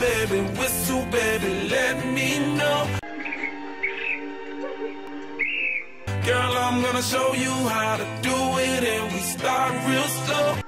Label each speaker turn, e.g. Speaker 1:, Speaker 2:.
Speaker 1: baby, whistle, baby, let me know. Girl, I'm gonna show you how to do it, and we start real slow.